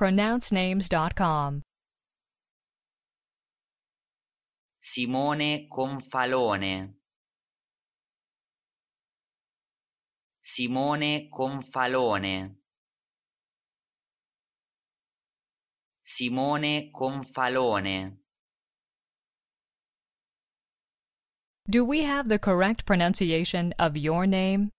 pronouncenames.com. Simone Confalone. Simone Confalone. Simone Confalone. Do we have the correct pronunciation of your name?